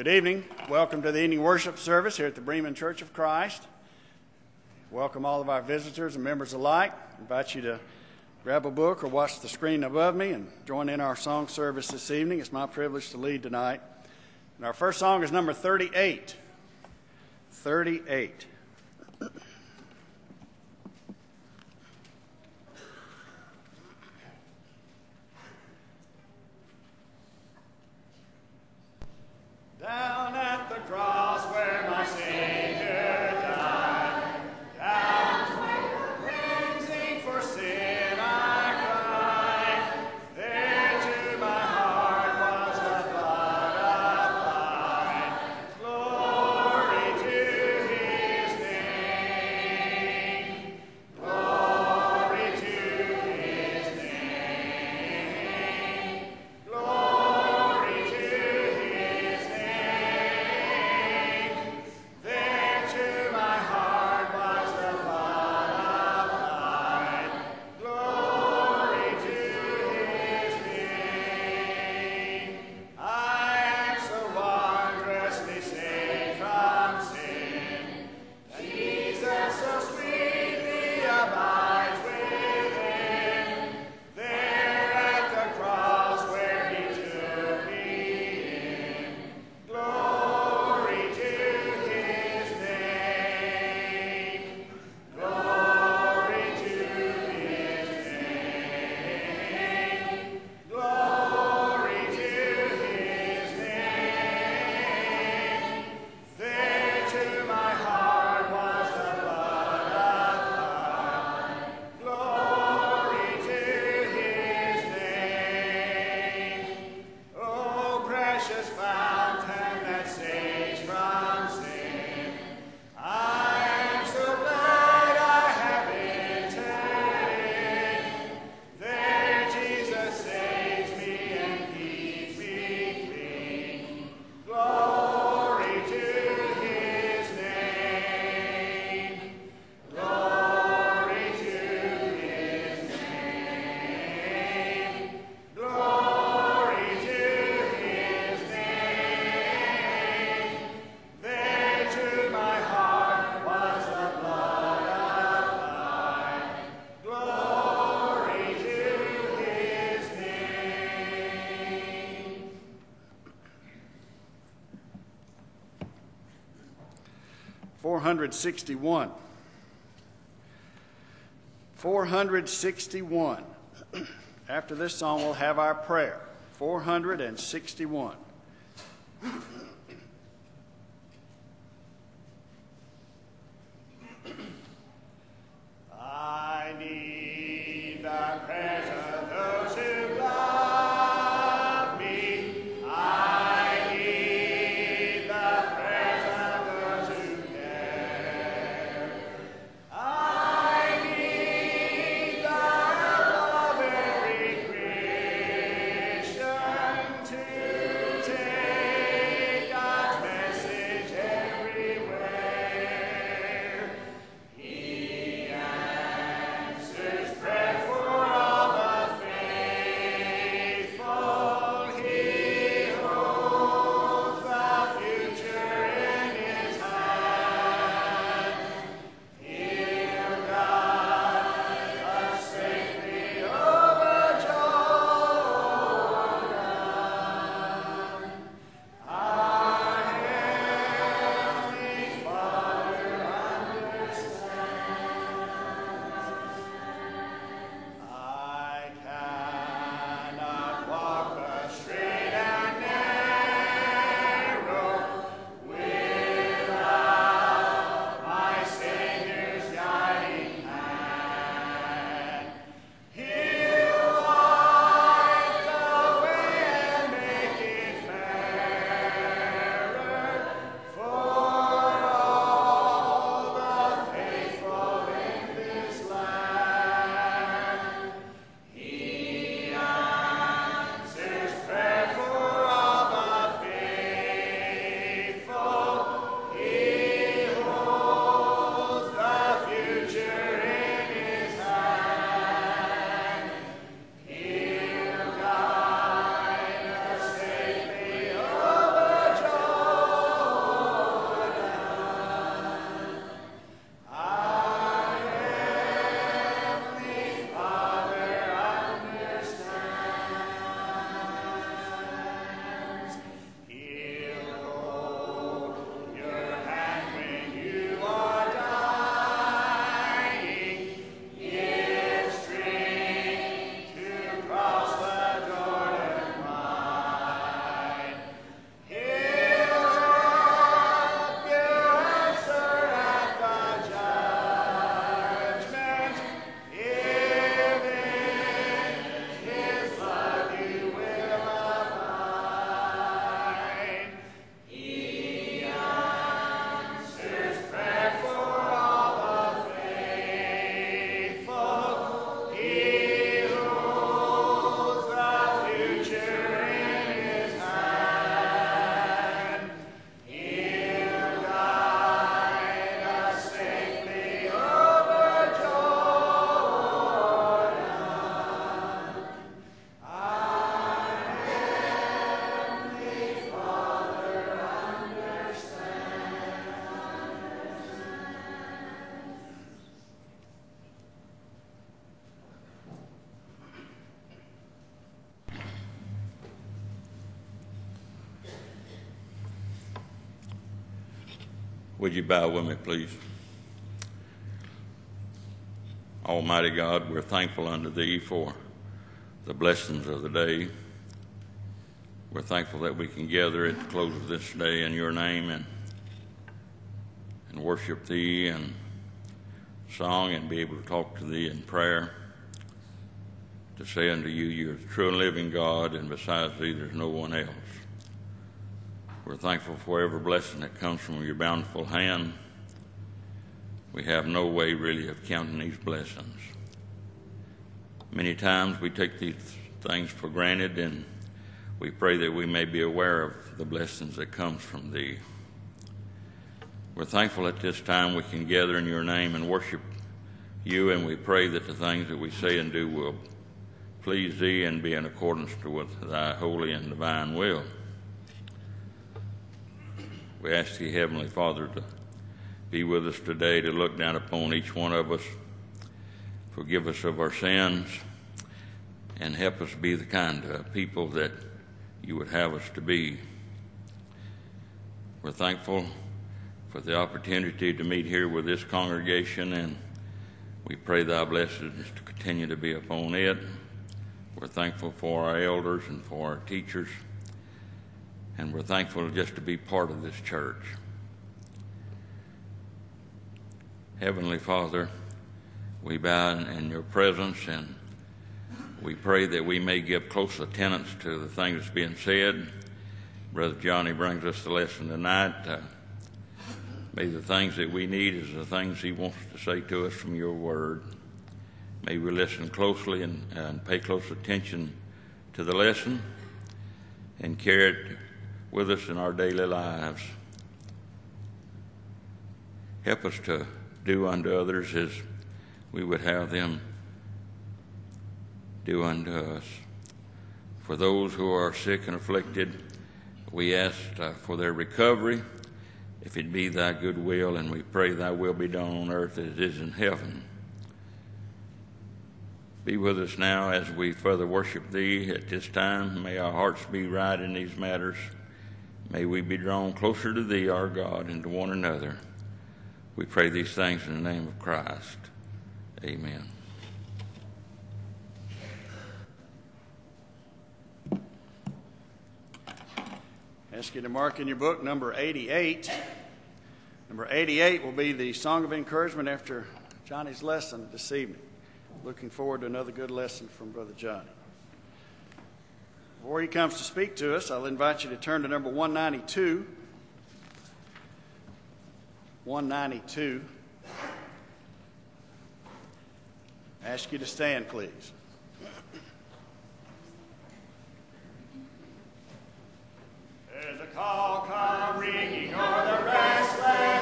Good evening. Welcome to the evening worship service here at the Bremen Church of Christ. Welcome all of our visitors and members alike. I invite you to grab a book or watch the screen above me and join in our song service this evening. It's my privilege to lead tonight. And our first song is number 38. 38. 461. 461. After this song, we'll have our prayer. 461. Would you bow with me, please? Almighty God, we're thankful unto Thee for the blessings of the day. We're thankful that we can gather at the close of this day in Your name and, and worship Thee and song and be able to talk to Thee in prayer. To say unto You, You're the true and living God, and besides Thee, there's no one else. We're thankful for every blessing that comes from your bountiful hand. We have no way really of counting these blessings. Many times we take these things for granted and we pray that we may be aware of the blessings that comes from thee. We're thankful at this time we can gather in your name and worship you and we pray that the things that we say and do will please thee and be in accordance with thy holy and divine will. We ask the Heavenly Father, to be with us today, to look down upon each one of us, forgive us of our sins, and help us be the kind of people that you would have us to be. We're thankful for the opportunity to meet here with this congregation, and we pray thy blessings to continue to be upon it. We're thankful for our elders and for our teachers and we're thankful just to be part of this church. Heavenly Father, we bow in your presence and we pray that we may give close attendance to the things that's being said. Brother Johnny brings us the lesson tonight. Uh, may the things that we need is the things he wants to say to us from your word. May we listen closely and, and pay close attention to the lesson and carry it with us in our daily lives. Help us to do unto others as we would have them do unto us. For those who are sick and afflicted, we ask uh, for their recovery, if it be thy good will, and we pray thy will be done on earth as it is in heaven. Be with us now as we further worship thee at this time. May our hearts be right in these matters. May we be drawn closer to Thee, our God, and to one another. We pray these things in the name of Christ. Amen. Ask you to mark in your book number 88. Number 88 will be the song of encouragement after Johnny's lesson this evening. Looking forward to another good lesson from Brother Johnny. Before he comes to speak to us, I'll invite you to turn to number 192. 192. Ask you to stand, please. There's a call come ringing o'er the restless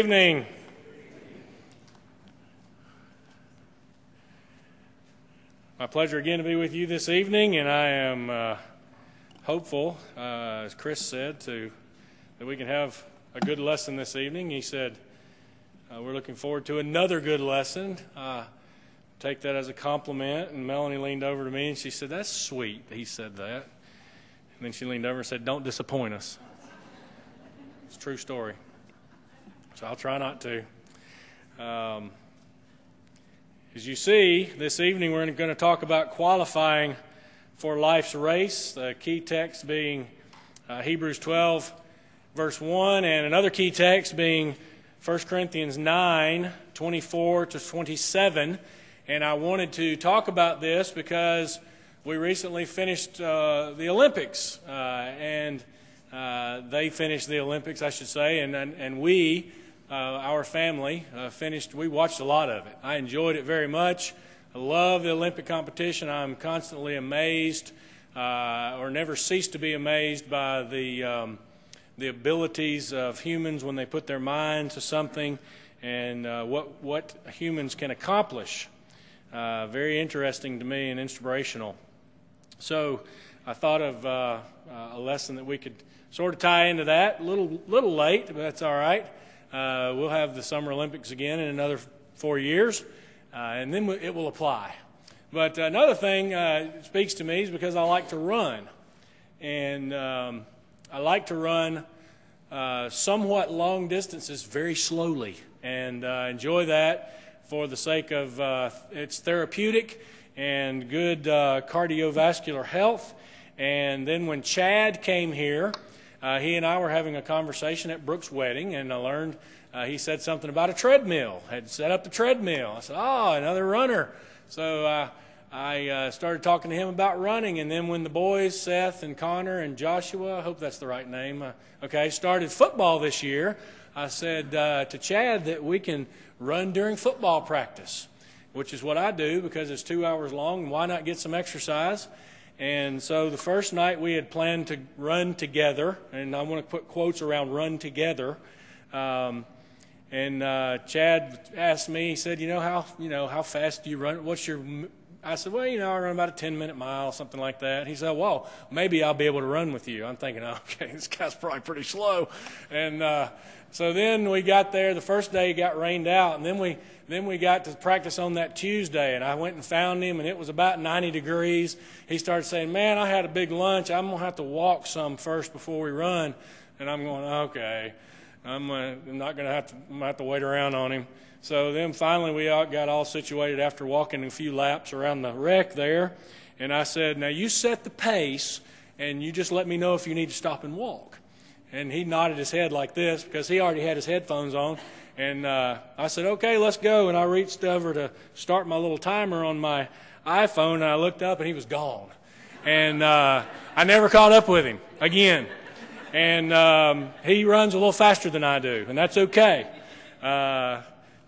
evening. My pleasure again to be with you this evening, and I am uh, hopeful, uh, as Chris said, to that we can have a good lesson this evening. He said uh, we're looking forward to another good lesson. Uh, take that as a compliment. And Melanie leaned over to me and she said, "That's sweet." He said that, and then she leaned over and said, "Don't disappoint us." It's a true story. So I'll try not to. Um, as you see, this evening we're going to talk about qualifying for life's race. The key text being uh, Hebrews 12, verse 1, and another key text being 1 Corinthians 9, 24 to 27. And I wanted to talk about this because we recently finished uh, the Olympics. Uh, and uh, they finished the Olympics, I should say, and, and, and we, uh, our family, uh, finished, we watched a lot of it. I enjoyed it very much. I love the Olympic competition. I'm constantly amazed, uh, or never cease to be amazed by the, um, the abilities of humans when they put their mind to something and uh, what, what humans can accomplish. Very interesting to me and inspirational. So I thought of a lesson that we could sort of tie into that. A little, little late, but that's all right. Uh, we'll have the Summer Olympics again in another four years, uh, and then it will apply. But another thing uh, speaks to me is because I like to run. And um, I like to run uh, somewhat long distances very slowly and uh, enjoy that for the sake of uh, it's therapeutic and good cardiovascular health. And then when Chad came here, uh, he and I were having a conversation at Brooke's wedding, and I learned uh, he said something about a treadmill, had set up the treadmill. I said, Oh, another runner. So uh, I uh, started talking to him about running, and then when the boys, Seth and Connor and Joshua, I hope that's the right name, uh, okay, started football this year, I said uh, to Chad that we can run during football practice, which is what I do because it's two hours long. Why not get some exercise? And so the first night we had planned to run together, and I want to put quotes around run together. Um, and uh, Chad asked me, he said, you know, how, you know, how fast do you run? What's your, I said, well, you know, I run about a 10 minute mile, something like that. He said, well, maybe I'll be able to run with you. I'm thinking, okay, this guy's probably pretty slow. And uh, so then we got there. The first day it got rained out, and then we then we got to practice on that Tuesday, and I went and found him, and it was about 90 degrees. He started saying, "Man, I had a big lunch. I'm gonna have to walk some first before we run." And I'm going, "Okay, I'm, uh, I'm not gonna have to. I'm gonna have to wait around on him." So then finally we all got all situated after walking a few laps around the rec there, and I said, "Now you set the pace, and you just let me know if you need to stop and walk." And he nodded his head like this because he already had his headphones on. And uh, I said, okay, let's go. And I reached over to start my little timer on my iPhone, and I looked up, and he was gone. And uh, I never caught up with him again. And um, he runs a little faster than I do, and that's okay. Uh,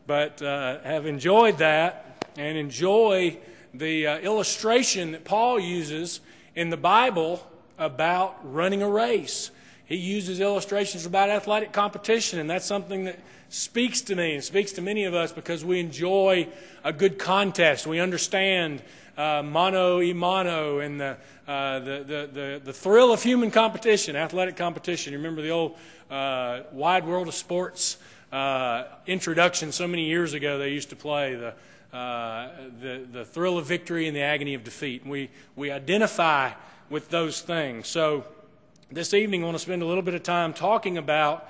but uh, have enjoyed that and enjoy the uh, illustration that Paul uses in the Bible about running a race he uses illustrations about athletic competition, and that's something that speaks to me and speaks to many of us because we enjoy a good contest. We understand uh, mano y mano and the, uh, the, the, the, the, thrill of human competition, athletic competition. You remember the old uh, Wide World of Sports uh, introduction so many years ago they used to play the, uh, the, the thrill of victory and the agony of defeat. We, we identify with those things. So, this evening, I want to spend a little bit of time talking about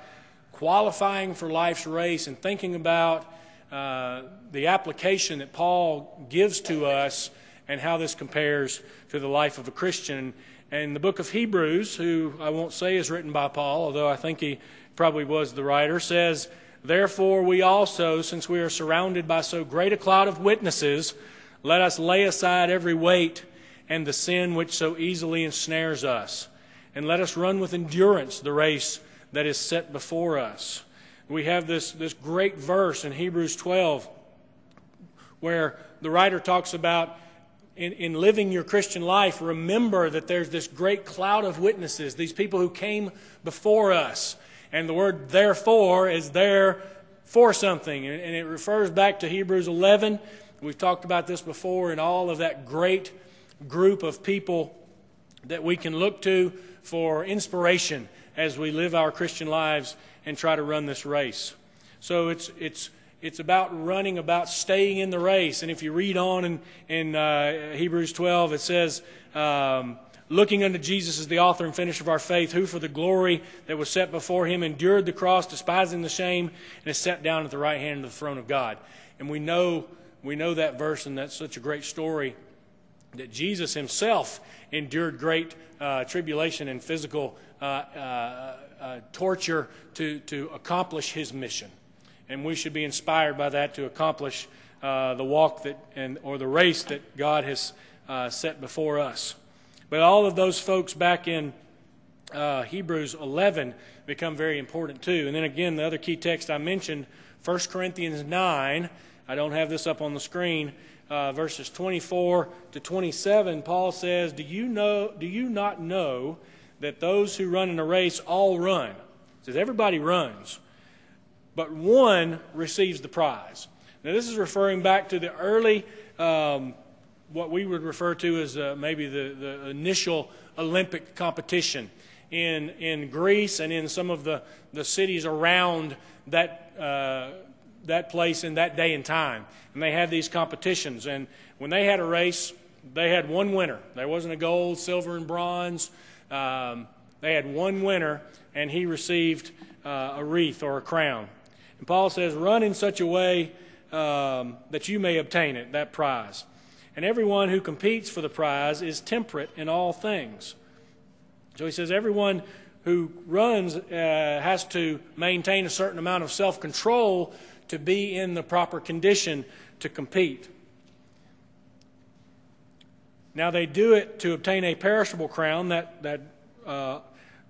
qualifying for life's race and thinking about uh, the application that Paul gives to us and how this compares to the life of a Christian. And the book of Hebrews, who I won't say is written by Paul, although I think he probably was the writer, says, Therefore, we also, since we are surrounded by so great a cloud of witnesses, let us lay aside every weight and the sin which so easily ensnares us and let us run with endurance the race that is set before us. We have this, this great verse in Hebrews 12 where the writer talks about in, in living your Christian life, remember that there's this great cloud of witnesses, these people who came before us. And the word therefore is there for something. And, it refers back to Hebrews 11. We've talked about this before and all of that great group of people that we can look to for inspiration as we live our Christian lives and try to run this race. So it's, it's, it's about running, about staying in the race. And if you read on in, in uh, Hebrews 12, it says, um, looking unto Jesus as the author and finisher of our faith, who for the glory that was set before him endured the cross, despising the shame, and is set down at the right hand of the throne of God. And we know, we know that verse, and that's such a great story that Jesus himself endured great uh, tribulation and physical uh, uh, uh, torture to, to accomplish his mission. And we should be inspired by that to accomplish uh, the walk that, and, or the race that God has uh, set before us. But all of those folks back in Hebrews 11 become very important too. And then again, the other key text I mentioned, 1 Corinthians 9. I don't have this up on the screen uh, verses 24 to 27, Paul says, do you, know, do you not know that those who run in a race all run? He says, everybody runs, but one receives the prize. Now, this is referring back to the early, um, what we would refer to as uh, maybe the, the initial Olympic competition in, in Greece and in some of the, the cities around that, uh, that place in that day and time. And they had these competitions. And when they had a race, they had one winner. There wasn't a gold, silver, and bronze. Um, they had one winner, and he received uh, a wreath or a crown. And Paul says, Run in such a way um, that you may obtain it, that prize. And everyone who competes for the prize is temperate in all things. So he says, Everyone who runs uh, has to maintain a certain amount of self control to be in the proper condition to compete. Now, they do it to obtain a perishable crown, that, that uh,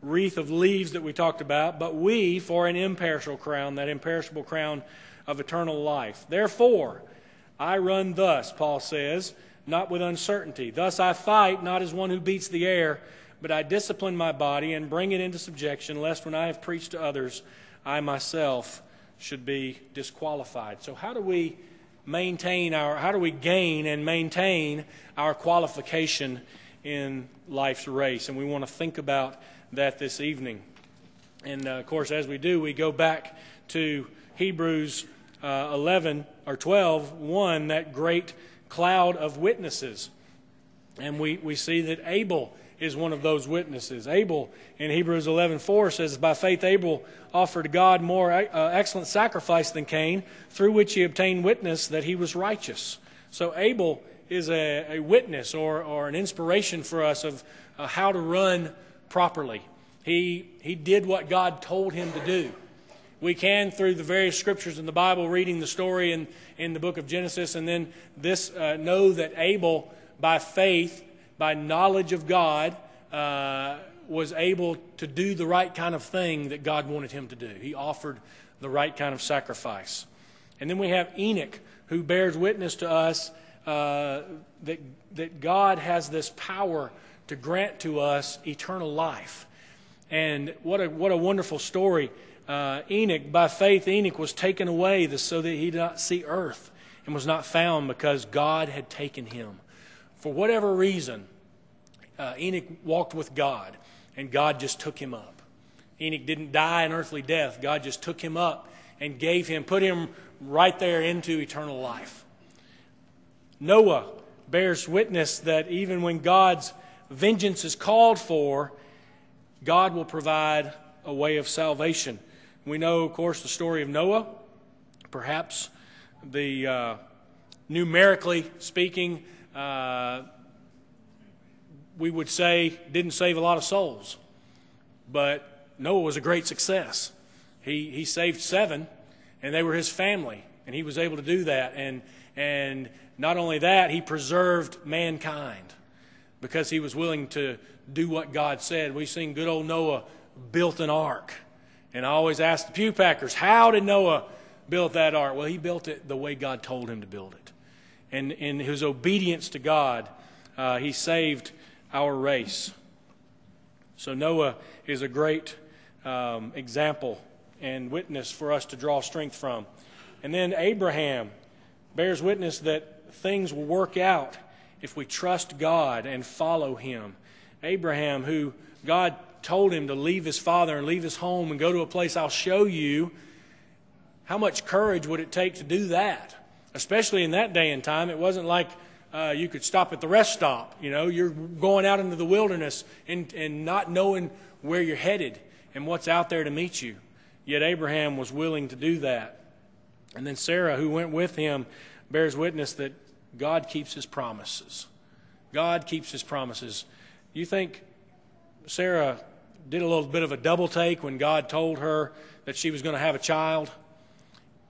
wreath of leaves that we talked about, but we for an imperishable crown, that imperishable crown of eternal life. Therefore, I run thus, Paul says, not with uncertainty. Thus I fight, not as one who beats the air, but I discipline my body and bring it into subjection, lest when I have preached to others, I myself should be disqualified. So, how do we maintain our, how do we gain and maintain our qualification in life's race? And we want to think about that this evening. And uh, of course, as we do, we go back to Hebrews uh, 11 or 12, 1, that great cloud of witnesses. And we, we see that Abel is one of those witnesses. Abel in Hebrews 11:4 says, "By faith Abel offered God more uh, excellent sacrifice than Cain, through which he obtained witness that he was righteous." So Abel is a, a witness or, or an inspiration for us of uh, how to run properly. He, he did what God told him to do. We can, through the various scriptures in the Bible, reading the story in, in the book of Genesis, and then this, uh, know that Abel, by faith, by knowledge of God, uh, was able to do the right kind of thing that God wanted him to do. He offered the right kind of sacrifice. And then we have Enoch, who bears witness to us uh, that, that God has this power to grant to us eternal life. And what a, what a wonderful story. Uh, Enoch, by faith, Enoch was taken away so that he did not see earth and was not found because God had taken him for whatever reason, uh, Enoch walked with God, and God just took him up. Enoch didn't die an earthly death. God just took him up and gave him, put him right there into eternal life. Noah bears witness that even when God's vengeance is called for, God will provide a way of salvation. We know, of course, the story of Noah. Perhaps the uh, numerically speaking, uh, we would say didn't save a lot of souls. But Noah was a great success. He, he saved seven, and they were his family, and he was able to do that. And, and not only that, he preserved mankind because he was willing to do what God said. We've seen good old Noah built an ark. And I always ask the pew packers, how did Noah build that ark? Well, he built it the way God told him to build it and in his obedience to God, uh, he saved our race. So Noah is a great um, example and witness for us to draw strength from. And then Abraham bears witness that things will work out if we trust God and follow Him. Abraham, who God told him to leave his father and leave his home and go to a place I'll show you, how much courage would it take to do that? Especially in that day and time, it wasn't like uh, you could stop at the rest stop. You know, you're going out into the wilderness and, and not knowing where you're headed and what's out there to meet you. Yet Abraham was willing to do that. And then Sarah, who went with him, bears witness that God keeps his promises. God keeps his promises. You think Sarah did a little bit of a double take when God told her that she was going to have a child?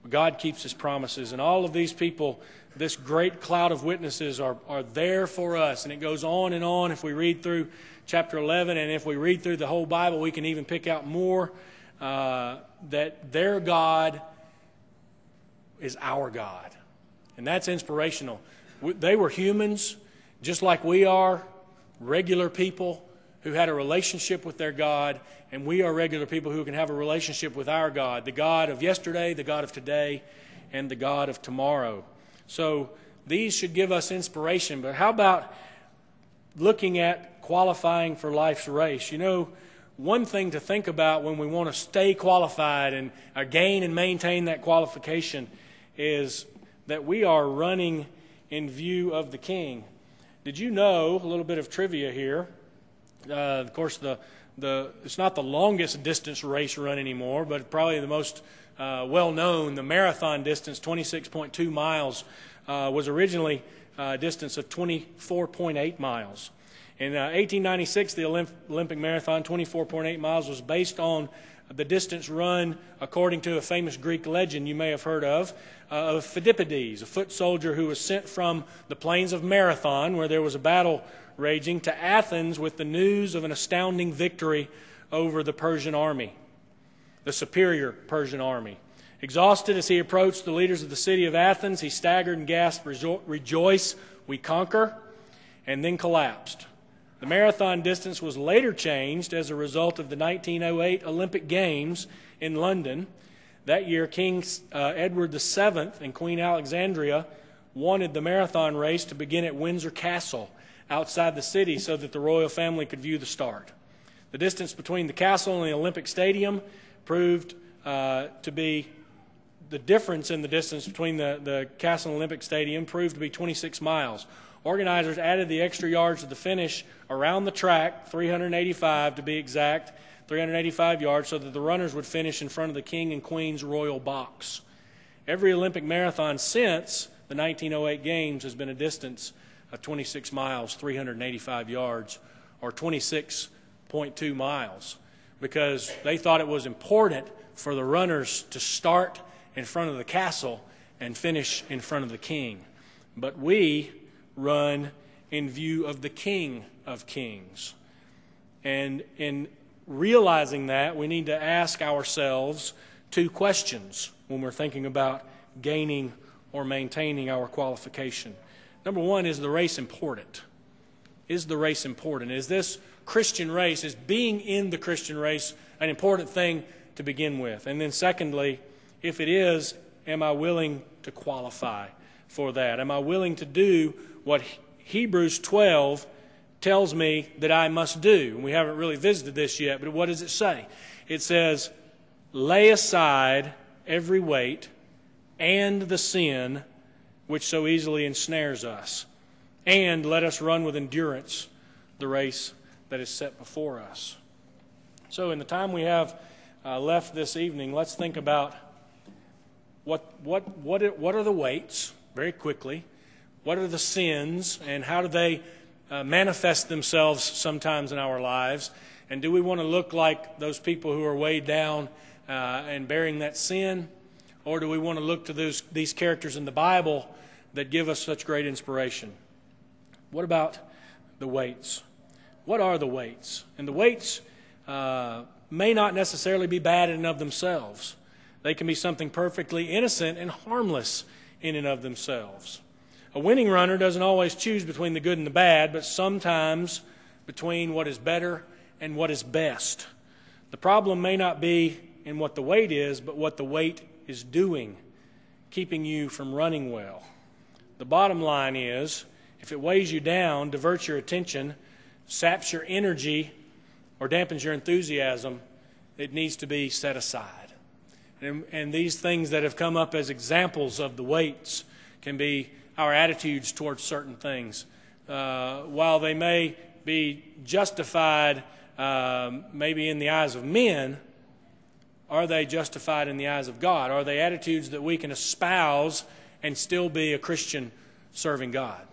God keeps his promises. And all of these people, this great cloud of witnesses, are, are there for us. And it goes on and on. If we read through chapter 11, and if we read through the whole Bible, we can even pick out more uh, that their God is our God. And that's inspirational. They were humans, just like we are, regular people who had a relationship with their God, and we are regular people who can have a relationship with our God, the God of yesterday, the God of today, and the God of tomorrow. So these should give us inspiration. But how about looking at qualifying for life's race? You know, one thing to think about when we want to stay qualified and uh, gain and maintain that qualification is that we are running in view of the king. Did you know a little bit of trivia here? Uh, of course, the, the, it's not the longest distance race run anymore, but probably the most uh, well known. The marathon distance, 26.2 miles, uh, was originally a distance of 24.8 miles. In 1896, uh, the Olymp- Olympic marathon, 24.8 miles, was based on the distance run according to a famous Greek legend you may have heard of, uh, of Phidippides, a foot soldier who was sent from the plains of Marathon, where there was a battle raging, to Athens with the news of an astounding victory over the Persian army, the superior Persian army. Exhausted as he approached the leaders of the city of Athens, he staggered and gasped, Rejoice, we conquer, and then collapsed. The marathon distance was later changed as a result of the 1908 Olympic Games in London. That year, King uh, Edward VII and Queen Alexandria wanted the marathon race to begin at Windsor Castle outside the city so that the royal family could view the start. The distance between the castle and the Olympic Stadium proved uh, to be the difference in the distance between the, the castle Olympic Stadium proved to be 26 miles, Organizers added the extra yards to the finish around the track, 385 to be exact, 385 yards, so that the runners would finish in front of the King and Queen's royal box. Every Olympic marathon since the 1908 Games has been a distance of 26 miles, 385 yards, or 26.2 miles, because they thought it was important for the runners to start in front of the castle and finish in front of the king. But we, run in view of the King of Kings. And in realizing that, we need to ask ourselves two questions when we're thinking about gaining or maintaining our qualification. Number one, is the race important? Is the race important? Is this Christian race, is being in the Christian race an important thing to begin with? And then, secondly, if it is, am I willing to qualify for that? Am I willing to do what Hebrews 12 tells me that I must do. And we haven't really visited this yet, but what does it say? It says, lay aside every weight and the sin which so easily ensnares us, and let us run with endurance the race that is set before us. So, in the time we have uh, left this evening, let's think about what, what, what, what are the weights very quickly. What are the sins, and how do they uh, manifest themselves sometimes in our lives? And do we want to look like those people who are weighed down uh, and bearing that sin? Or do we want to look to those, these characters in the Bible that give us such great inspiration? What about the weights? What are the weights? And the weights uh, may not necessarily be bad in and of themselves. They can be something perfectly innocent and harmless in and of themselves. A winning runner doesn't always choose between the good and the bad, but sometimes between what is better and what is best. The problem may not be in what the weight is, but what the weight is doing, keeping you from running well. The bottom line is if it weighs you down, diverts your attention, saps your energy, or dampens your enthusiasm, it needs to be set aside. And, and these things that have come up as examples of the weights can be our attitudes towards certain things. Uh, while they may be justified, um, maybe in the eyes of men, are they justified in the eyes of God? Are they attitudes that we can espouse and still be a Christian serving God?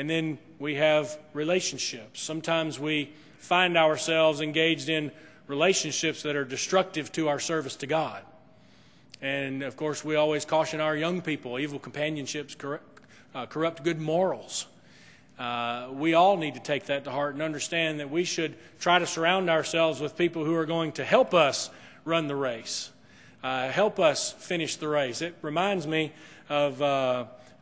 And then we have relationships. Sometimes we find ourselves engaged in relationships that are destructive to our service to God. And of course, we always caution our young people evil companionships corrupt, uh, corrupt good morals. Uh, we all need to take that to heart and understand that we should try to surround ourselves with people who are going to help us run the race, uh, help us finish the race. It reminds me of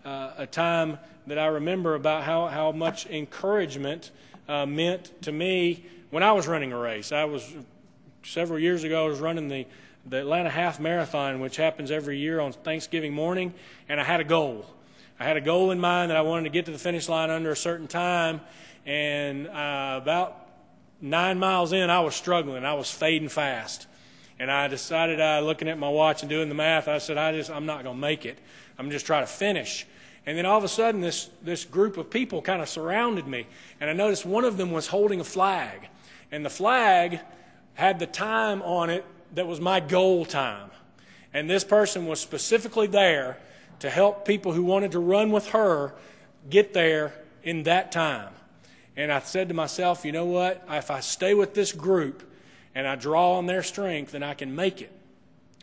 uh, a time that I remember about how, how much encouragement uh, meant to me when I was running a race. I was several years ago, I was running the, the Atlanta Half Marathon, which happens every year on Thanksgiving morning, and I had a goal. I had a goal in mind that I wanted to get to the finish line under a certain time, and uh, about nine miles in, I was struggling. I was fading fast. And I decided, uh, looking at my watch and doing the math, I said, I just, I'm not going to make it. I'm just trying to finish. And then all of a sudden, this, this group of people kind of surrounded me. And I noticed one of them was holding a flag. And the flag had the time on it that was my goal time. And this person was specifically there to help people who wanted to run with her get there in that time. And I said to myself, you know what? If I stay with this group and I draw on their strength, then I can make it.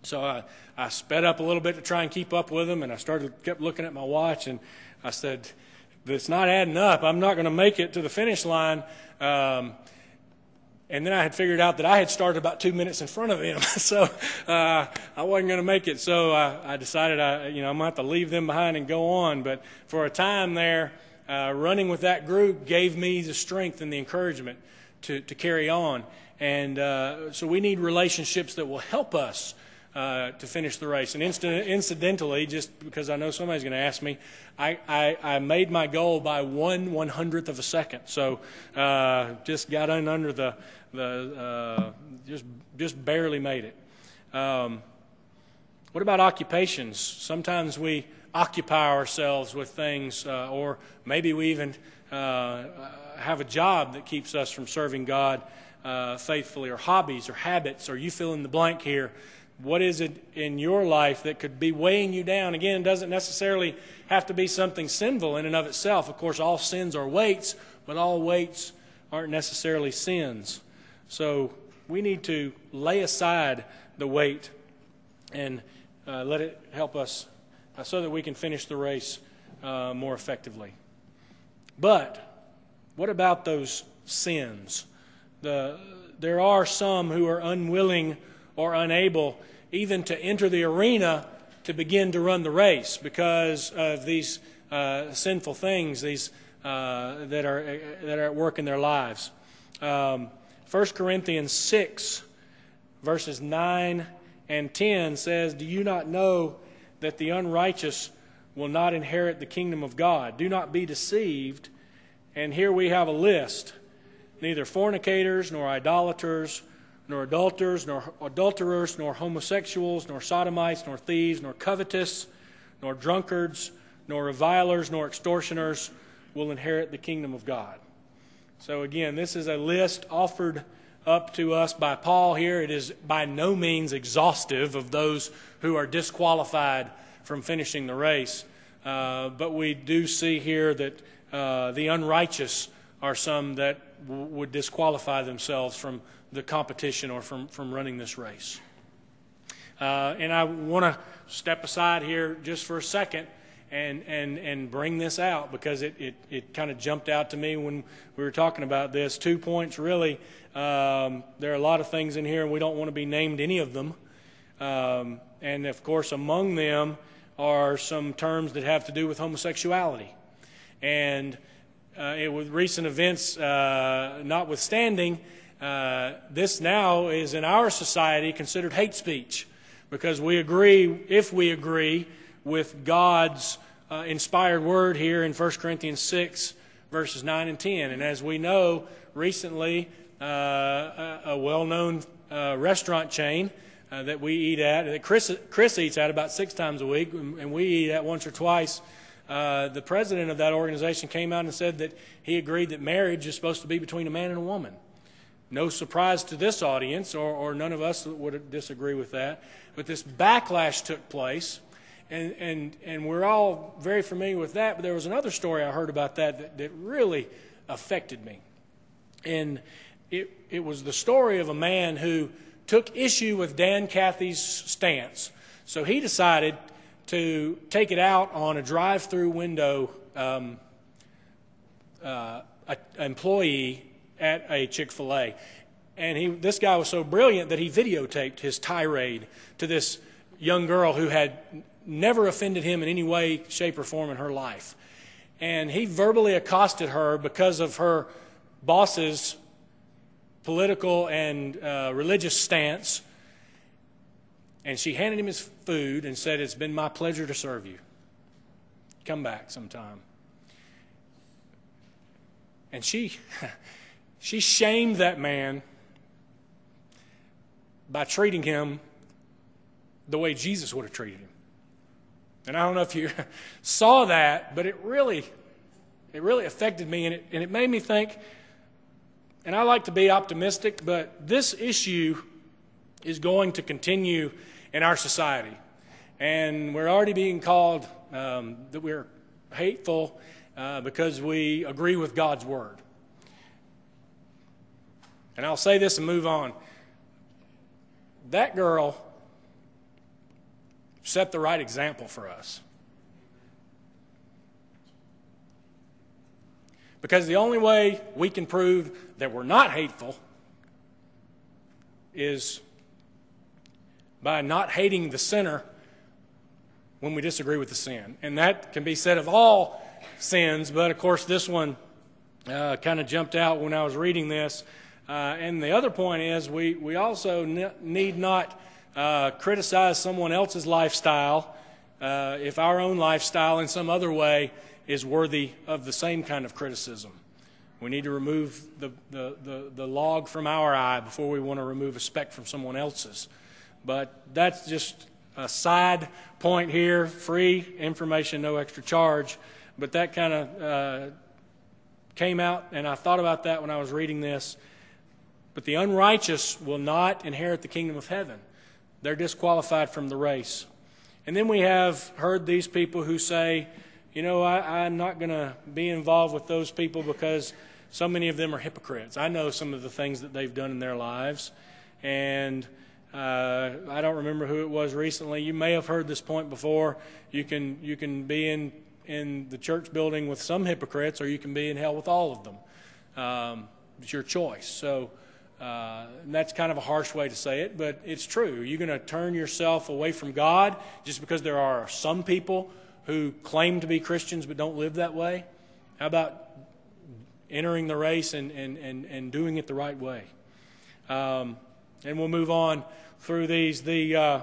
So I, I sped up a little bit to try and keep up with them, and I started kept looking at my watch, and I said, "It's not adding up. I'm not going to make it to the finish line." Um, and then I had figured out that I had started about two minutes in front of them, so uh, I wasn't going to make it. So I, I decided, I, you know, I'm going to have to leave them behind and go on. But for a time there, uh, running with that group gave me the strength and the encouragement to, to carry on. And uh, so we need relationships that will help us uh, to finish the race. And incidentally, just because I know somebody's going to ask me, I, I, I, made my goal by one one hundredth of a second. So uh, just got in under the the uh, just just barely made it. Um, what about occupations? Sometimes we occupy ourselves with things, uh, or maybe we even uh, have a job that keeps us from serving God faithfully, or hobbies, or habits, or you fill in the blank here what is it in your life that could be weighing you down? Again, doesn't necessarily have to be something sinful in and of itself. Of course, all sins are weights, but all weights aren't necessarily sins. So we need to lay aside the weight and uh, let it help us uh, so that we can finish the race uh, more effectively. But what about those sins? The, there are some who are unwilling or unable even to enter the arena to begin to run the race because of these uh, sinful things these uh, that are that are at work in their lives. Um, 1 Corinthians 6 verses 9 and 10 says, "Do you not know that the unrighteous will not inherit the kingdom of God? Do not be deceived." And here we have a list: neither fornicators nor idolaters nor adulterers, nor adulterers, nor homosexuals, nor sodomites, nor thieves, nor covetous, nor drunkards, nor revilers, nor extortioners will inherit the kingdom of God. So again, this is a list offered up to us by Paul here. It is by no means exhaustive of those who are disqualified from finishing the race. Uh, but we do see here that uh, the unrighteous are some that w- would disqualify themselves from the competition or from, from running this race. Uh, and I want to step aside here just for a second and, and, and bring this out because it, it, it kind of jumped out to me when we were talking about this. Two points, really. Um, there are a lot of things in here, and we don't want to be named any of them. Um, and of course, among them are some terms that have to do with homosexuality. And uh, it, with recent events uh, notwithstanding, uh, this now is in our society considered hate speech because we agree, if we agree with God's uh, inspired word here in 1 Corinthians 6, verses 9 and 10. And as we know, recently, uh, a, well known uh, restaurant chain uh, that we eat at, that Chris, Chris eats at about six times a week, and we eat at once or twice. Uh, the president of that organization came out and said that he agreed that marriage is supposed to be between a man and a woman. No surprise to this audience, or, or none of us would disagree with that. But this backlash took place, and, and, and we're all very familiar with that. But there was another story I heard about that that, that really affected me. And it, it was the story of a man who took issue with Dan Cathy's stance. So he decided to take it out on a drive through window um, uh, employee at a Chick fil A. And he, this guy was so brilliant that he videotaped his tirade to this young girl who had never offended him in any way, shape, or form in her life. And he verbally accosted her because of her boss's political and uh, religious stance. And she handed him his food and said, It's been my pleasure to serve you. Come back sometime. And she, she shamed that man by treating him the way Jesus would have treated him. And I don't know if you saw that, but it really, it really affected me, and it, and it made me think. And I like to be optimistic, but this issue is going to continue in our society, and we're already being called um, that we're hateful uh, because we agree with God's word. And I'll say this and move on. That girl set the right example for us. Because the only way we can prove that we're not hateful is by not hating the sinner when we disagree with the sin. And that can be said of all sins, but of course, this one uh, kind of jumped out when I was reading this. Uh, and the other point is, we, we also need not uh, criticize someone else's lifestyle uh, if our own lifestyle in some other way is worthy of the same kind of criticism. We need to remove the, the, the, the log from our eye before we want to remove a speck from someone else's. But that's just a side point here free information, no extra charge. But that kind of uh, came out, and I thought about that when I was reading this. But the unrighteous will not inherit the kingdom of heaven they're disqualified from the race. And then we have heard these people who say, you know, I, am not going to be involved with those people because so many of them are hypocrites. I know some of the things that they've done in their lives. And uh, I don't remember who it was recently. You may have heard this point before. You can, you can be in, in the church building with some hypocrites, or you can be in hell with all of them. Um, it's your choice. So, uh, and that's kind of a harsh way to say it, but it's true. You're going to turn yourself away from God just because there are some people who claim to be Christians but don't live that way? How about entering the race and, and, and, and doing it the right way? Um, and we'll move on through these. The uh,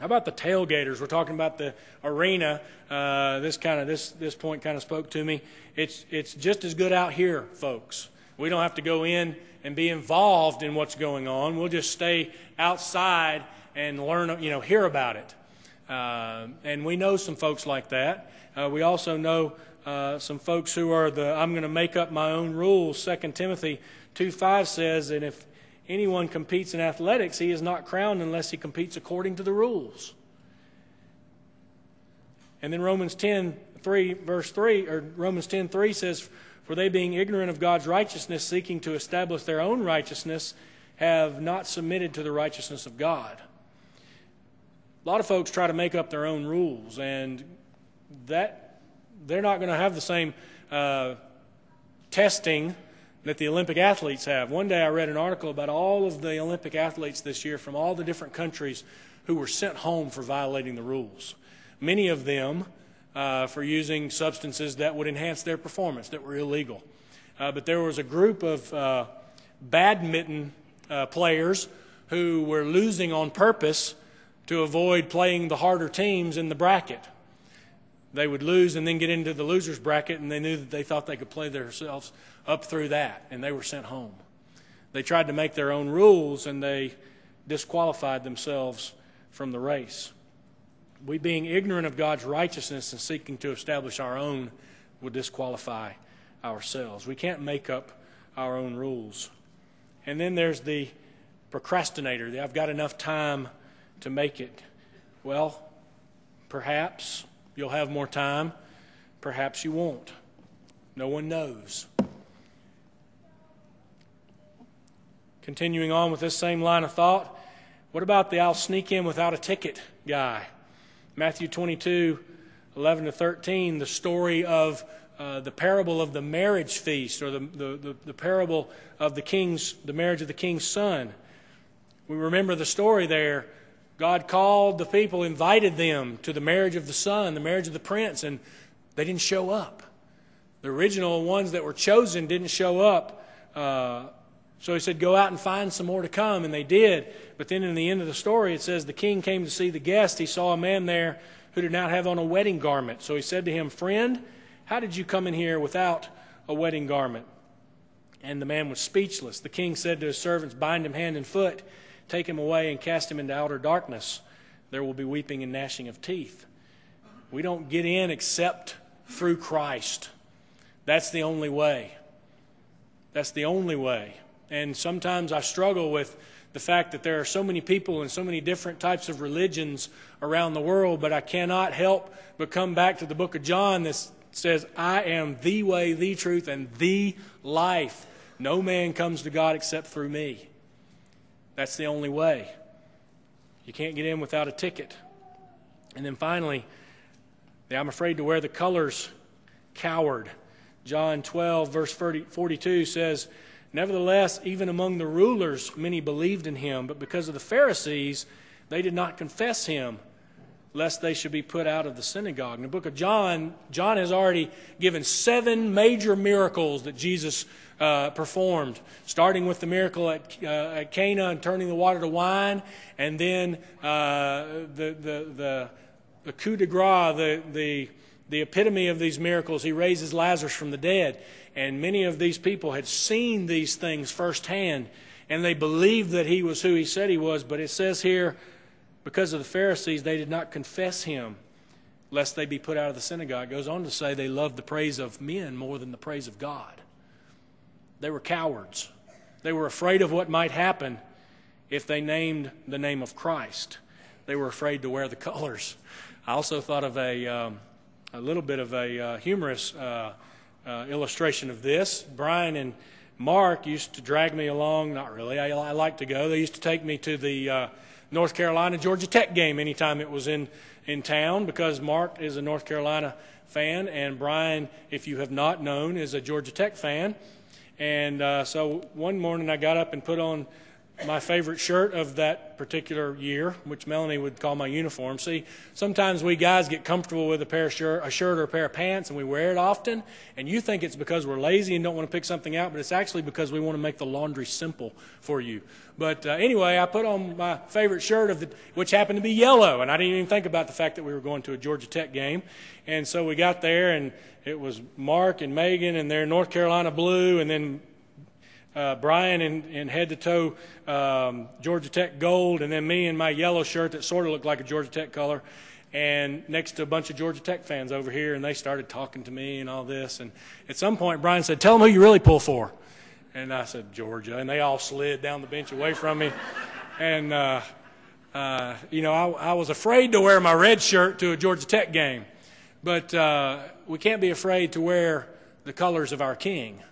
how about the tailgaters? We're talking about the arena. Uh, this kind of this this point kind of spoke to me. It's it's just as good out here, folks. We don't have to go in and be involved in what's going on. We'll just stay outside and learn, you know, hear about it. Uh, and we know some folks like that. Uh, we also know uh, some folks who are the I'm going to make up my own rules. Second Timothy two five says that if anyone competes in athletics, he is not crowned unless he competes according to the rules. And then Romans 10 3 verse 3 or Romans 10 3 says for they, being ignorant of God's righteousness, seeking to establish their own righteousness, have not submitted to the righteousness of God. A lot of folks try to make up their own rules, and that they're not going to have the same uh, testing that the Olympic athletes have. One day I read an article about all of the Olympic athletes this year from all the different countries who were sent home for violating the rules. Many of them uh, for using substances that would enhance their performance that were illegal. Uh, but there was a group of, uh, badminton uh, players who were losing on purpose to avoid playing the harder teams in the bracket. They would lose and then get into the losers bracket, and they knew that they thought they could play themselves up through that, and they were sent home. They tried to make their own rules, and they disqualified themselves from the race. We, being ignorant of God's righteousness and seeking to establish our own, would disqualify ourselves. We can't make up our own rules. And then there's the procrastinator. I've got enough time to make it. Well, perhaps you'll have more time. Perhaps you won't. No one knows. Continuing on with this same line of thought, what about the I'll sneak in without a ticket guy? Matthew 22, 11 to 13, the story of uh, the parable of the marriage feast or the, the, the, the parable of the king's, the marriage of the king's son. We remember the story there. God called the people, invited them to the marriage of the son, the marriage of the prince, and they didn't show up. The original ones that were chosen didn't show up. Uh, so he said, Go out and find some more to come. And they did. But then in the end of the story, it says, The king came to see the guest. He saw a man there who did not have on a wedding garment. So he said to him, Friend, how did you come in here without a wedding garment? And the man was speechless. The king said to his servants, Bind him hand and foot, take him away, and cast him into outer darkness. There will be weeping and gnashing of teeth. We don't get in except through Christ. That's the only way. That's the only way. And sometimes I struggle with the fact that there are so many people and so many different types of religions around the world, but I cannot help but come back to the book of John that says, I am the way, the truth, and the life. No man comes to God except through me. That's the only way. You can't get in without a ticket. And then finally, I'm afraid to wear the colors coward. John 12, verse 42 says, Nevertheless, even among the rulers, many believed in him, but because of the Pharisees, they did not confess him, lest they should be put out of the synagogue. In the book of John, John has already given seven major miracles that Jesus uh, performed, starting with the miracle at, uh, at Cana and turning the water to wine, and then uh, the, the, the, the coup de grace, the, the, the epitome of these miracles, he raises Lazarus from the dead. And many of these people had seen these things firsthand, and they believed that he was who he said he was. But it says here, because of the Pharisees, they did not confess him, lest they be put out of the synagogue. It goes on to say they loved the praise of men more than the praise of God. They were cowards. They were afraid of what might happen if they named the name of Christ. They were afraid to wear the colors. I also thought of a, um, a little bit of a uh, humorous uh, uh, illustration of this. Brian and Mark used to drag me along. Not really. I, I like to go. They used to take me to the uh, North Carolina Georgia Tech game anytime it was in in town because Mark is a North Carolina fan and Brian, if you have not known, is a Georgia Tech fan. And uh, so one morning I got up and put on my favorite shirt of that particular year, which Melanie would call my uniform. See, sometimes we guys get comfortable with a pair of shirt, a shirt or a pair of pants, and we wear it often. And you think it's because we're lazy and don't want to pick something out, but it's actually because we want to make the laundry simple for you. But uh, anyway, I put on my favorite shirt of the, which happened to be yellow, and I didn't even think about the fact that we were going to a Georgia Tech game. And so we got there, and it was Mark and Megan, and their North Carolina blue, and then uh, Brian in, in head to toe um, Georgia Tech gold, and then me in my yellow shirt that sort of looked like a Georgia Tech color, and next to a bunch of Georgia Tech fans over here, and they started talking to me and all this. And at some point, Brian said, "Tell them who you really pull for," and I said, "Georgia," and they all slid down the bench away from me, and. Uh, uh, you know, I, I, was afraid to wear my red shirt to a Georgia Tech game, but uh, we can't be afraid to wear the colors of our King.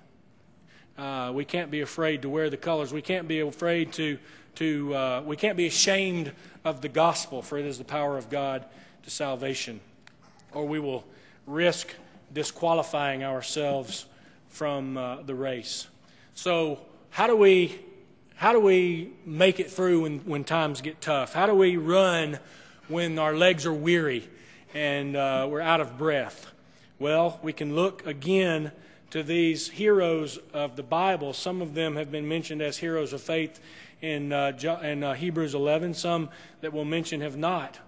Uh, we can't be afraid to wear the colors. We can't be afraid to, to uh, we can't be ashamed of the gospel, for it is the power of God to salvation. Or we will risk disqualifying ourselves from uh, the race. So, how do we how do we make it through when, when times get tough? How do we run when our legs are weary and uh, we're out of breath? Well, we can look again to these heroes of the Bible. Some of them have been mentioned as heroes of faith in, uh, in uh, Hebrews 11, some that we'll mention have not.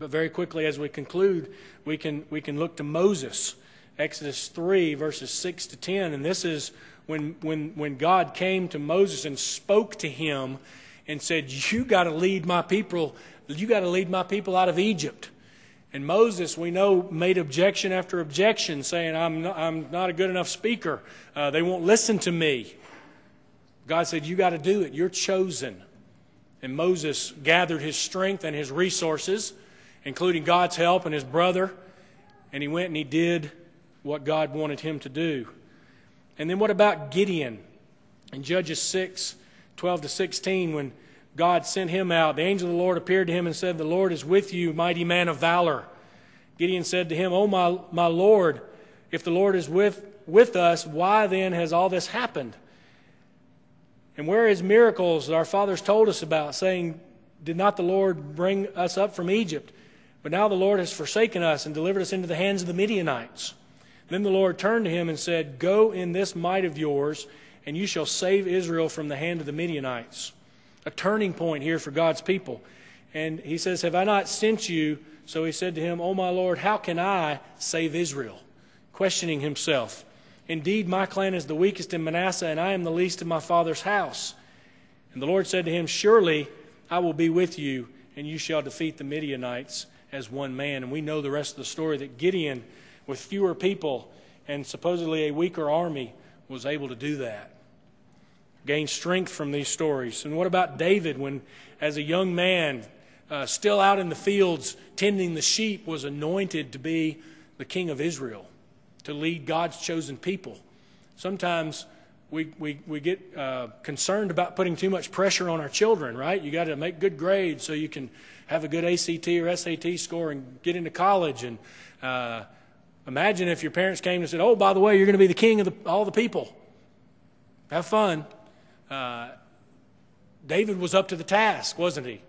But very quickly, as we conclude, we can, we can look to Moses, Exodus 3, verses 6 to 10. And this is when, when, when God came to Moses and spoke to him and said, You got to lead my people, you got to lead my people out of Egypt. And Moses, we know, made objection after objection, saying, I'm not, I'm not a good enough speaker. Uh, they won't listen to me. God said, You got to do it. You're chosen. And Moses gathered his strength and his resources, including God's help and his brother, and he went and he did what God wanted him to do. And then what about Gideon? In Judges 6 12 to 16, when God sent him out. The angel of the Lord appeared to him and said, The Lord is with you, mighty man of valor. Gideon said to him, Oh, my, my Lord, if the Lord is with, with us, why then has all this happened? And where is miracles that our fathers told us about, saying, Did not the Lord bring us up from Egypt? But now the Lord has forsaken us and delivered us into the hands of the Midianites. Then the Lord turned to him and said, Go in this might of yours, and you shall save Israel from the hand of the Midianites a turning point here for God's people. And he says, Have I not sent you? So he said to him, Oh, my Lord, how can I save Israel? Questioning himself. Indeed, my clan is the weakest in Manasseh, and I am the least in my father's house. And the Lord said to him, Surely I will be with you, and you shall defeat the Midianites as one man. And we know the rest of the story that Gideon, with fewer people and supposedly a weaker army, was able to do that gain strength from these stories. And what about David when, as a young man, uh, still out in the fields tending the sheep, was anointed to be the king of Israel, to lead God's chosen people? Sometimes we, we, we get uh, concerned about putting too much pressure on our children, right? You got to make good grades so you can have a good ACT or SAT score and get into college. And uh, imagine if your parents came and said, "Oh, by the way, you're going to be the king of the, all the people. Have fun." Uh, David was up to the task, wasn't he?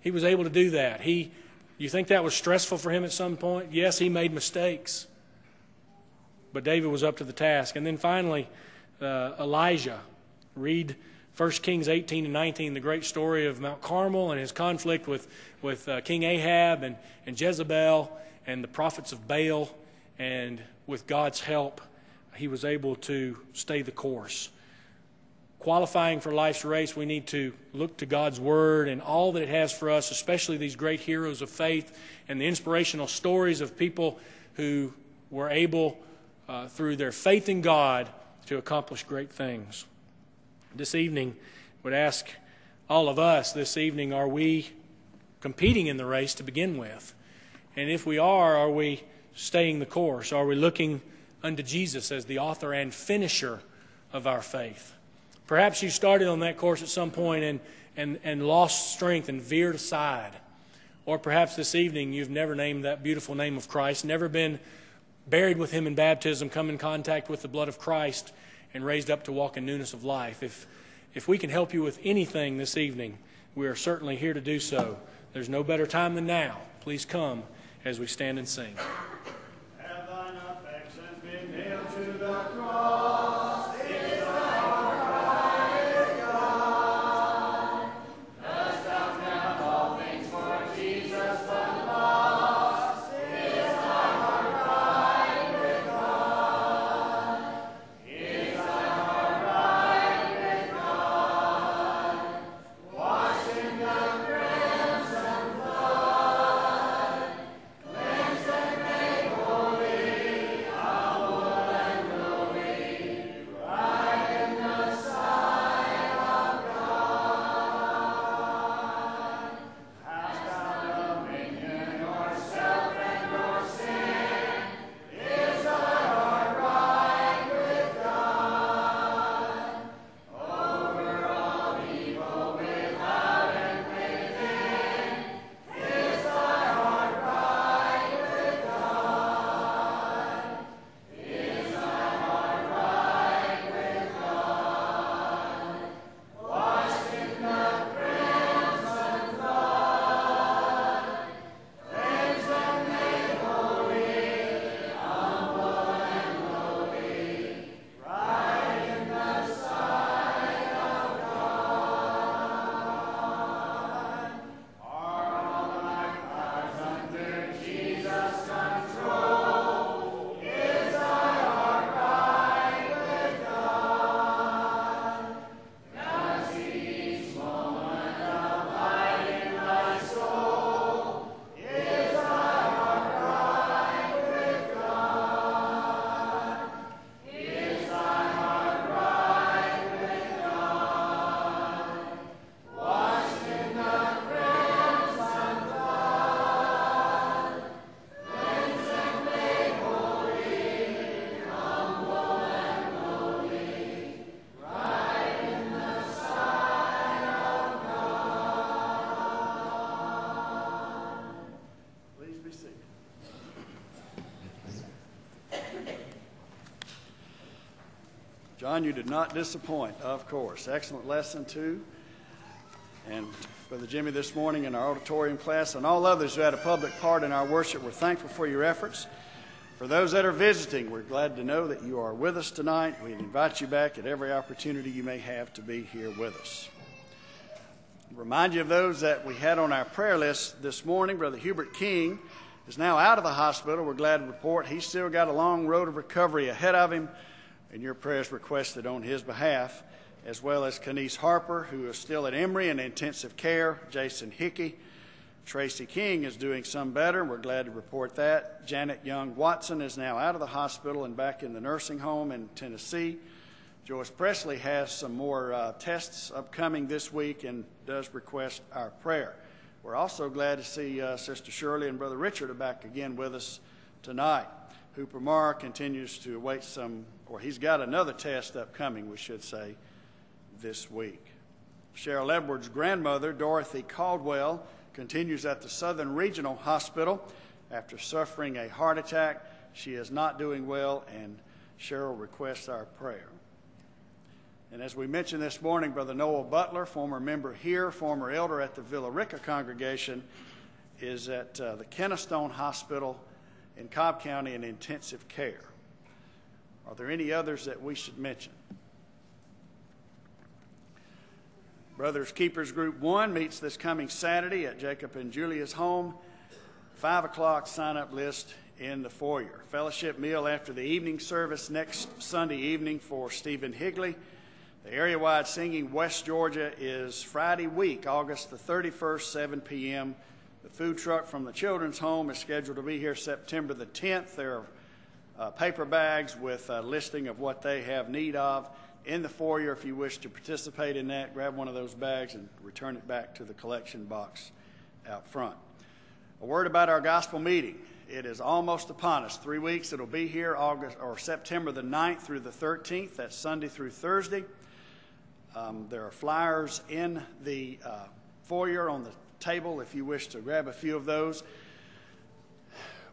He was able to do that. He, you think that was stressful for him at some point? Yes, he made mistakes. But David was up to the task. And then finally, uh, Elijah. Read 1 Kings 18 and 19, the great story of Mount Carmel and his conflict with, with uh, King Ahab and, and Jezebel and the prophets of Baal. And with God's help, he was able to stay the course qualifying for life's race, we need to look to God's Word and all that it has for us, especially these great heroes of faith and the inspirational stories of people who were able, uh, through their faith in God, to accomplish great things. This evening, would ask all of us this evening are we competing in the race to begin with? And if we are, are we staying the course? Are we looking unto Jesus as the author and finisher of our faith? Perhaps you started on that course at some point and, and, and lost strength and veered aside. Or perhaps this evening you've never named that beautiful name of Christ, never been buried with Him in baptism, come in contact with the blood of Christ, and raised up to walk in newness of life. If, if we can help you with anything this evening, we are certainly here to do so. There's no better time than now. Please come as we stand and sing. You did not disappoint, of course. Excellent lesson, too. And Brother Jimmy this morning in our auditorium class, and all others who had a public part in our worship, we're thankful for your efforts. For those that are visiting, we're glad to know that you are with us tonight. We invite you back at every opportunity you may have to be here with us. Remind you of those that we had on our prayer list this morning. Brother Hubert King is now out of the hospital. We're glad to report he's still got a long road of recovery ahead of him and your prayers requested on his behalf, as well as Kenise Harper, who is still at Emory in intensive care, Jason Hickey. Tracy King is doing some better. We're glad to report that. Janet Young Watson is now out of the hospital and back in the nursing home in Tennessee. Joyce Presley has some more uh, tests upcoming this week and does request our prayer. We're also glad to see uh, Sister Shirley and Brother Richard are back again with us tonight. Hooper Marr continues to await some or he's got another test upcoming, we should say, this week. Cheryl Edwards' grandmother, Dorothy Caldwell, continues at the Southern Regional Hospital after suffering a heart attack. She is not doing well, and Cheryl requests our prayer. And as we mentioned this morning, Brother Noel Butler, former member here, former elder at the Villa Rica congregation, is at uh, the Kennestone Hospital in Cobb County in intensive care. Are there any others that we should mention? Brothers Keepers Group 1 meets this coming Saturday at Jacob and Julia's home. 5 o'clock sign up list in the foyer. Fellowship meal after the evening service next Sunday evening for Stephen Higley. The area wide singing West Georgia is Friday week, August the 31st, 7 p.m. The food truck from the children's home is scheduled to be here September the 10th. There are uh, paper bags with a listing of what they have need of in the foyer. If you wish to participate in that, grab one of those bags and return it back to the collection box out front. A word about our gospel meeting. It is almost upon us. Three weeks. It'll be here August or September the 9th through the 13th. That's Sunday through Thursday. Um, there are flyers in the uh, foyer on the table if you wish to grab a few of those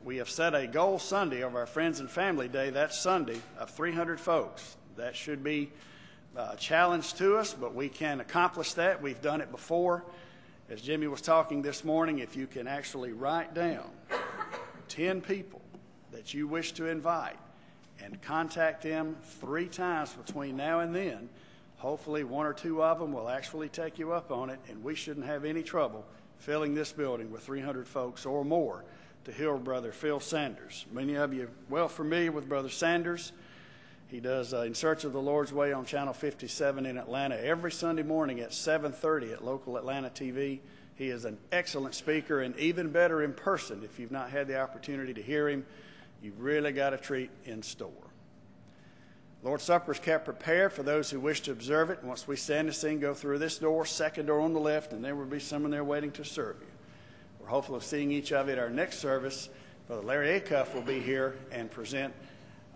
we have set a goal Sunday of our Friends and Family Day, that Sunday, of 300 folks. That should be uh, a challenge to us, but we can accomplish that. We've done it before. As Jimmy was talking this morning, if you can actually write down 10 people that you wish to invite and contact them three times between now and then, hopefully one or two of them will actually take you up on it, and we shouldn't have any trouble filling this building with 300 folks or more to hear brother Phil Sanders. Many of you well familiar with brother Sanders. He does uh, In Search of the Lord's Way on Channel 57 in Atlanta every Sunday morning at 7:30 at local Atlanta TV. He is an excellent speaker and even better in person. If you've not had the opportunity to hear him, you've really got a treat in store. Lord's Supper is kept prepared for those who wish to observe it. Once we stand and sing, go through this door, second door on the left, and there will be someone there waiting to serve you. We're hopeful of seeing each of you at our next service. Brother Larry Acuff will be here and present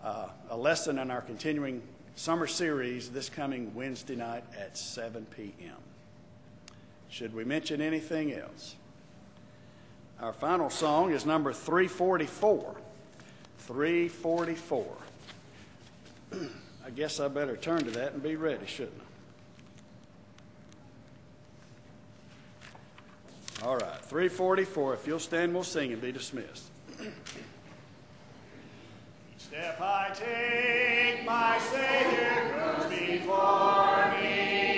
uh, a lesson in our continuing summer series this coming Wednesday night at 7 p.m. Should we mention anything else? Our final song is number 344. 344. I guess I better turn to that and be ready, shouldn't I? All right, 344. If you'll stand, we'll sing and be dismissed. Step I take, my Savior goes before me.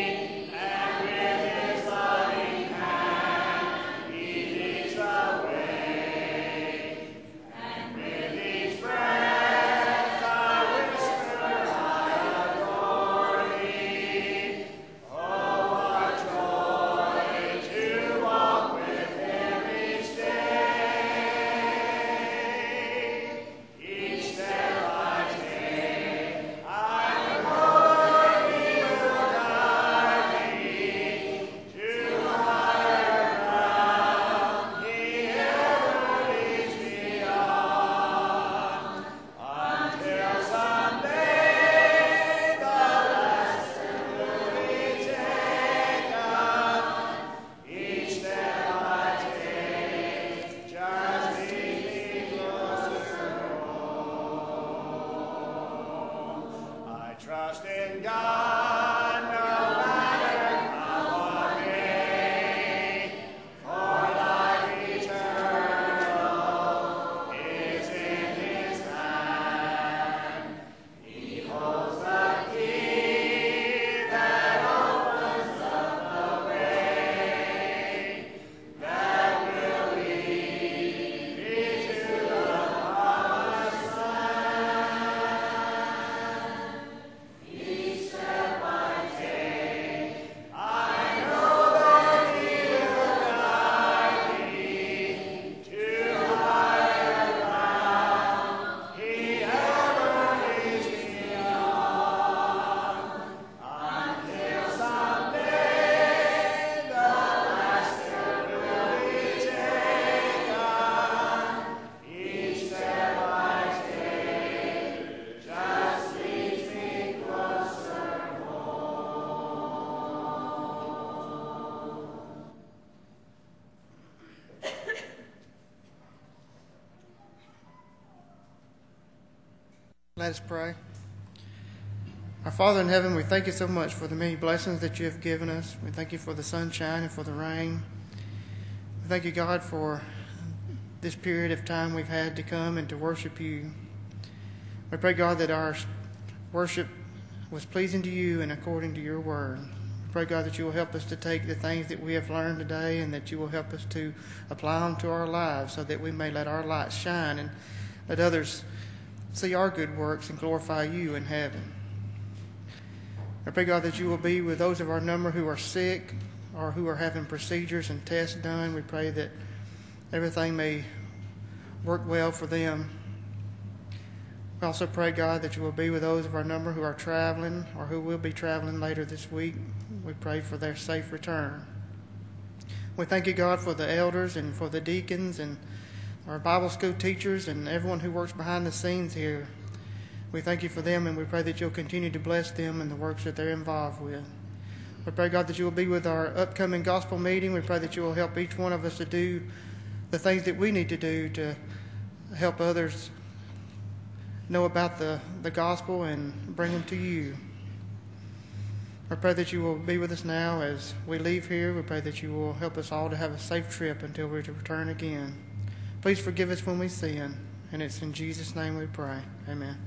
Let us pray. Our Father in heaven, we thank you so much for the many blessings that you have given us. We thank you for the sunshine and for the rain. We thank you, God, for this period of time we've had to come and to worship you. We pray, God, that our worship was pleasing to you and according to your word. We pray, God, that you will help us to take the things that we have learned today and that you will help us to apply them to our lives so that we may let our light shine and let others see our good works and glorify you in heaven. I pray, God, that you will be with those of our number who are sick or who are having procedures and tests done. We pray that everything may work well for them. We also pray, God, that you will be with those of our number who are traveling or who will be traveling later this week. We pray for their safe return. We thank you, God, for the elders and for the deacons and our Bible school teachers and everyone who works behind the scenes here. We thank you for them and we pray that you'll continue to bless them and the works that they're involved with. We pray, God, that you will be with our upcoming gospel meeting. We pray that you will help each one of us to do the things that we need to do to help others know about the, the gospel and bring them to you. We pray that you will be with us now as we leave here. We pray that you will help us all to have a safe trip until we return again. Please forgive us when we sin. And it's in Jesus' name we pray. Amen.